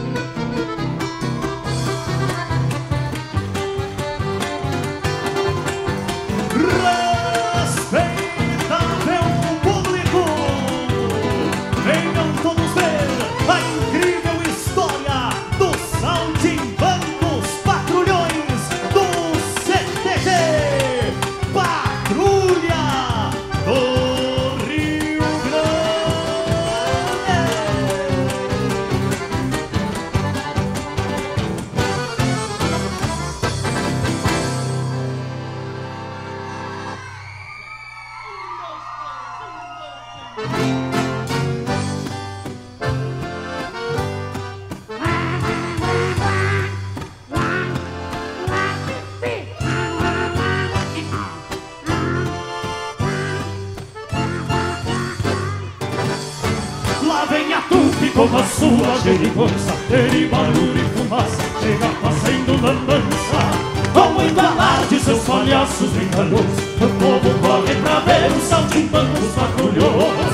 sun. Com a sua geringonça Ele barulho e fumaça Chega fazendo lambança. Com embalar de seus palhaços brincalhões O povo corre pra ver os saltimbancos patrulhões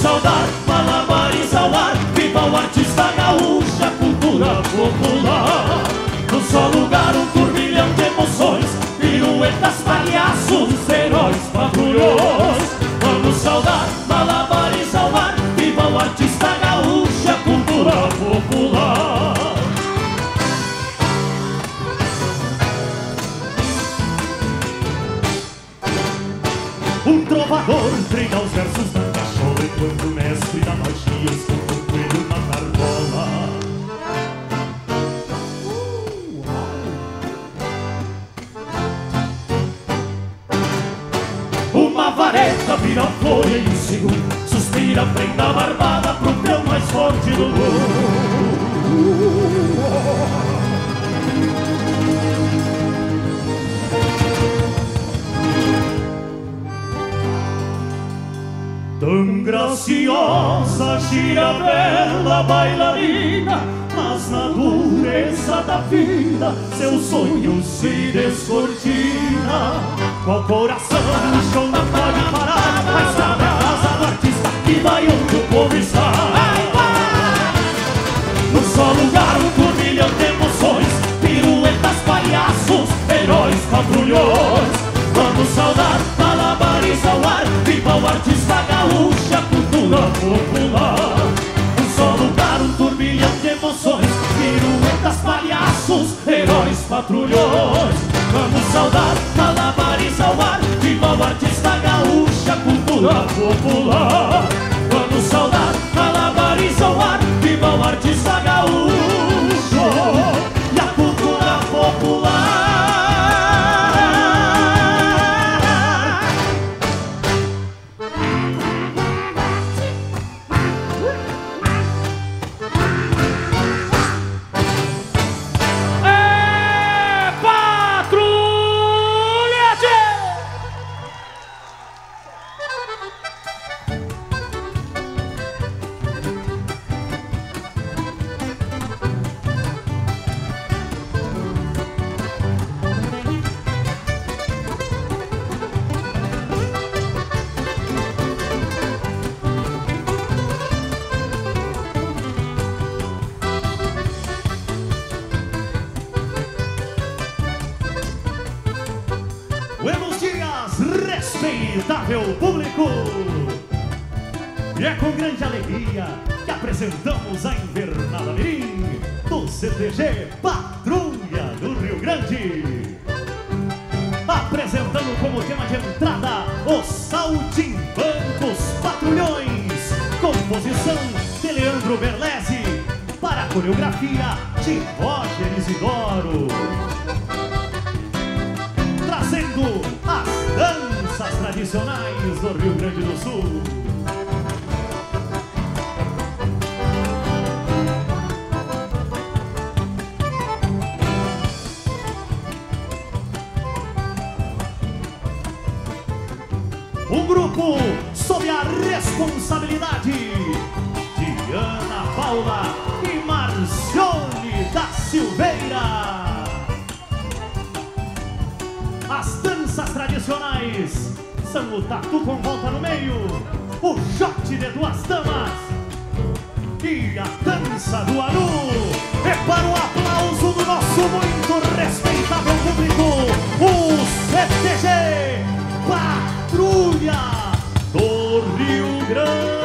saudar, malabares ao ar, viva o artista gaúcho, a cultura popular. No só lugar um turbilhão de emoções, piruetas, palhaços, heróis, patrulhões. Vareta vira folha em um segundo Suspira, prenda barbada pro teu mais forte do mundo. Tão graciosa, gira bela bailarina Mas na dureza da vida Seu sonho se descortina Qual coração no chão não pode parar Mas sabe a casa do artista que vai onde o povo está. No só lugar um turbilhão de emoções Piruetas, palhaços, heróis, patrulhões. Vamos saudar, malabares ao ar Viva o artista gaúcho, a cultura popular. Um só lugar, um turbilhão de emoções Piruetas, palhaços, heróis, patrulhões. Vamos saudar, malabares ao ar Viva o artista gaúcho, a cultura popular. Vamos saudar, malabares ao ar Viva o artista gaúcho respeitável público! E é com grande alegria que apresentamos a Invernada Mirim do CTG Patrulha do Rio Grande. Apresentando como tema de entrada os Saltimbancos Patrulhões, composição de Leandro Berlese, para a coreografia de Roger Isidoro tradicionais do Rio Grande do Sul. Um grupo sob a responsabilidade de Ana Paula e Marcione da Silveira. As danças tradicionais Sango tatu com volta no meio, o shot de duas damas e a dança do Aru. É para o aplauso do nosso muito respeitável público, o CTG Patrulha do Rio Grande.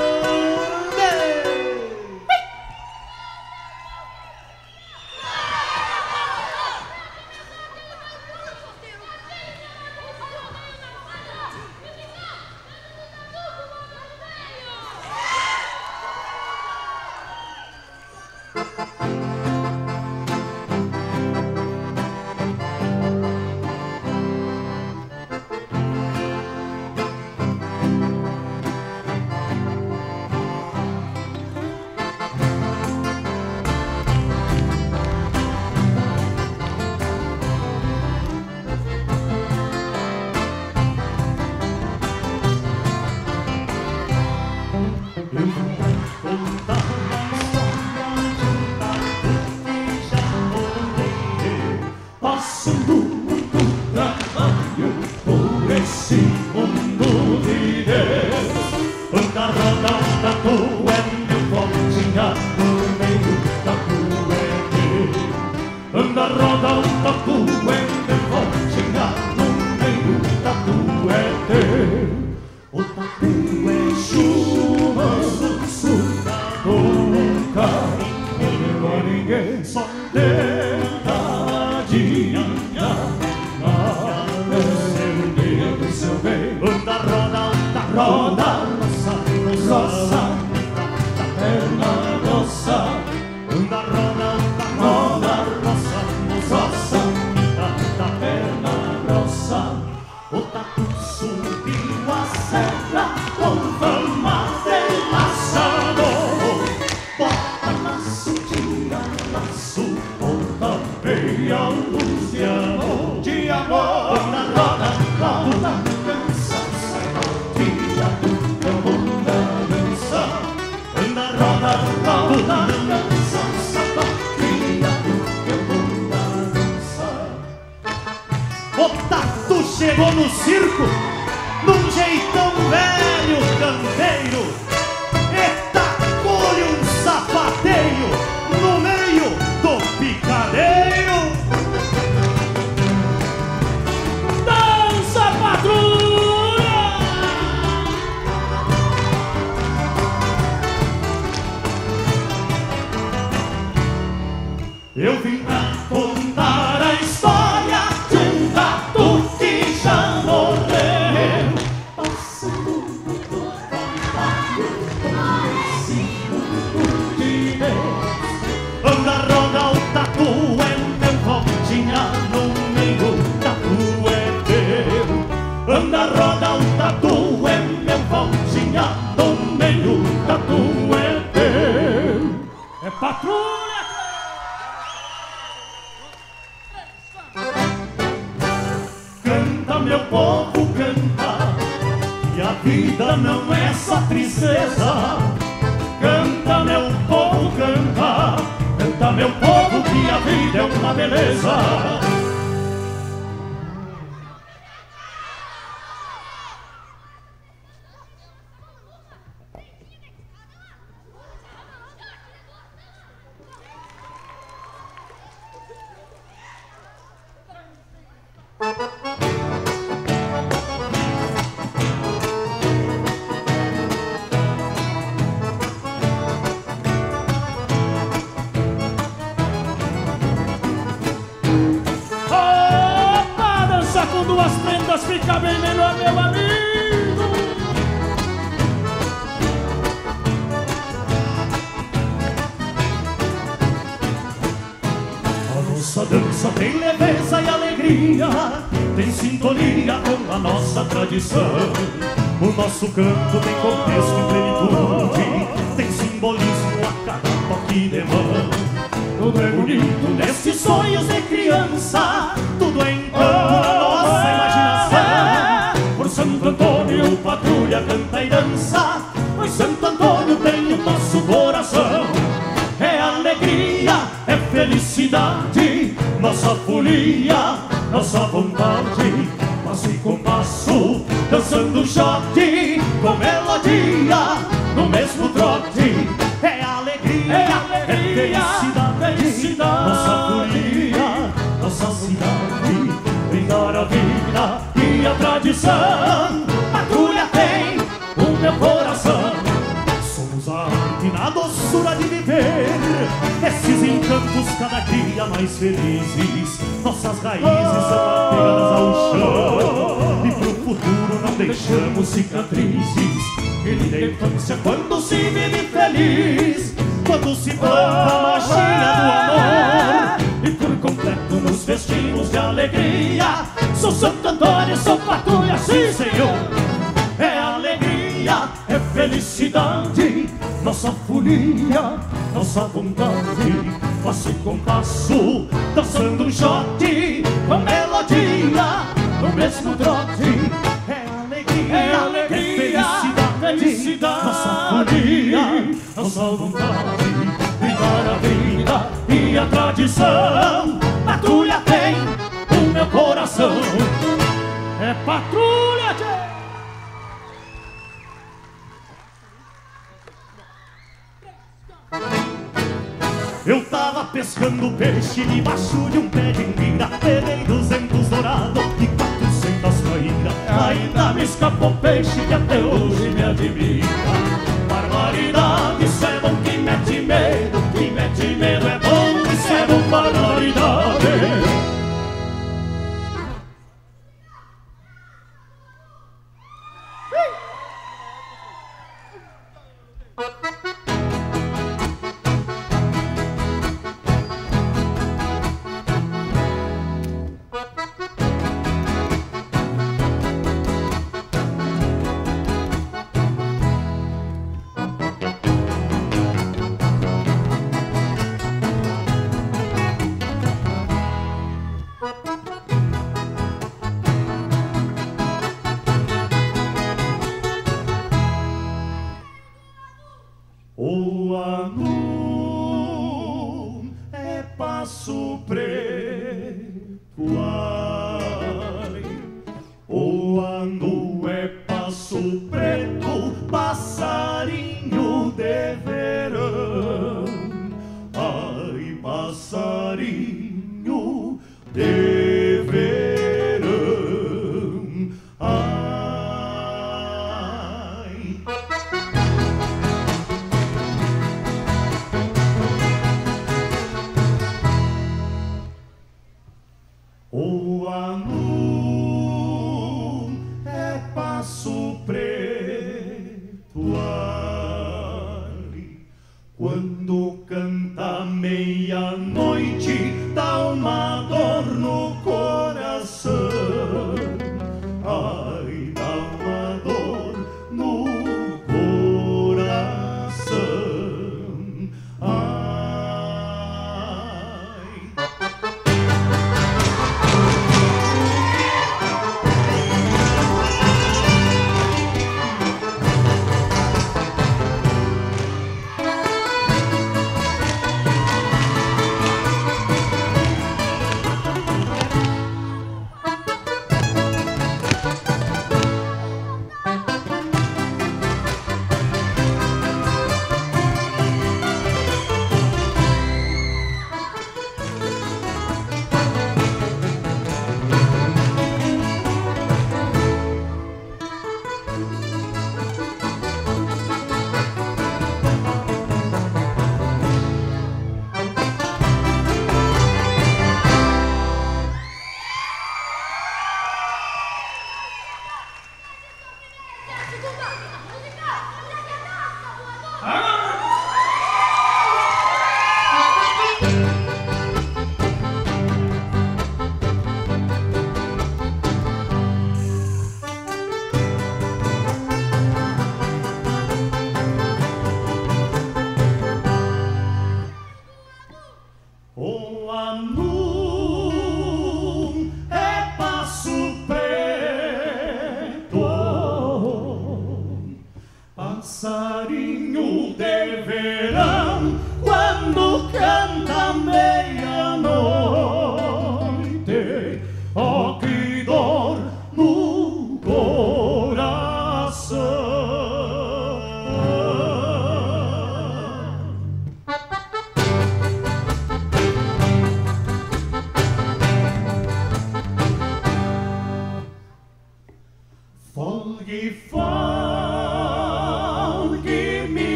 nossa Tatu chegou no circo, num jeitão velho canteiro. nossa dança tem leveza e alegria, tem sintonia com a nossa tradição. O nosso canto tem contexto e plenitude, tem simbolismo a cada toque de mão. Tudo é bonito nesses sonhos de criança, tudo é então a nossa imaginação. Por Santo Antônio, patrulha, canta e dança, pois Santo Antônio tem o nosso coração. É alegria, é felicidade nossa folia, nossa vontade. Passo e compasso, dançando shot com melodia, no mesmo trote. É alegria, é, alegria, é felicidade, felicidade, nossa folia, nossa cidade. Brindar a vida e a tradição. Encantos cada dia mais felizes. Nossas raízes são apenas ao chão. E pro futuro não deixamos cicatrizes. E linda infância quando se vive feliz. Quando se planta a magia do amor. E por completo nos vestimos de alegria. Sou Santo Antônio, sou patrulha, sim senhor. É alegria, é felicidade, nossa folia, nossa vontade. Passo e compasso, dançando um shot, com melodia, no mesmo trote. É alegria, é, alegria, é felicidade, felicidade, nossa folia, nossa vontade. Vivar a vida e a tradição, pescando peixe debaixo de um pé de enguira Peguei duzentos dourado e quatrocentas caídas Ainda me escapou peixe que até hoje me admira. Barbaridade, isso é bom que mete medo Que mete medo é bom, isso é bom, barbaridade é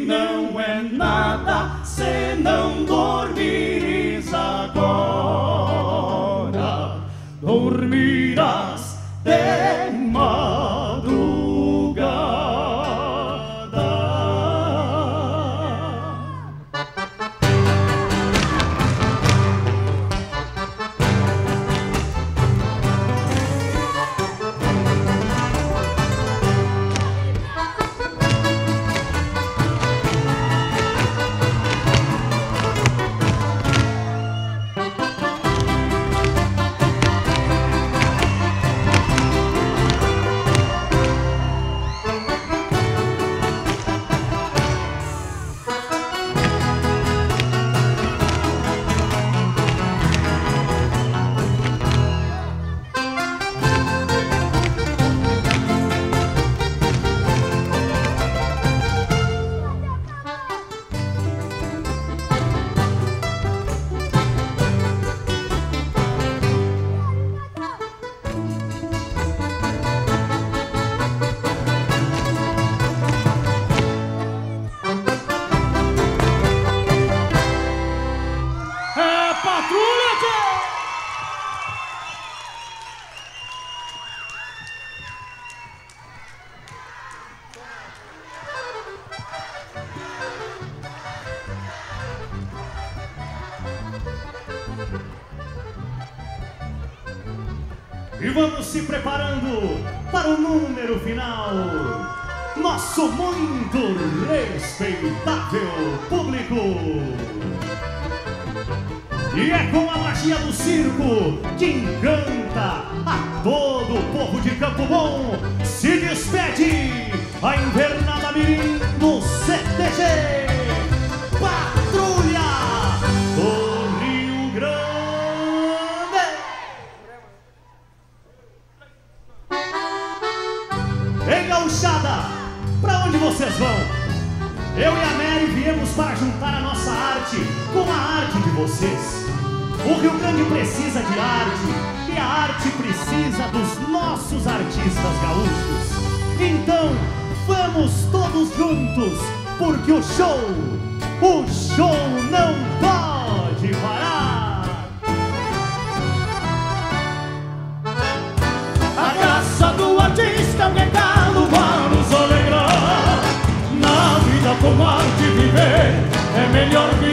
não é nada se não magia do circo que encanta a todo o povo de Campo Bom. Se despede a invernada mirim do CTG. Patrulha do Rio Grande. Ei, gauchada, pra onde vocês vão? Eu e a Mary viemos para juntar a nossa arte com a arte de vocês. O Rio Grande precisa de arte e a arte precisa dos nossos artistas gaúchos. Então, vamos todos juntos, porque o show, o show não pode parar. A graça do artista é um regalo para nos alegrar. Na vida tomar arte viver é melhor viver.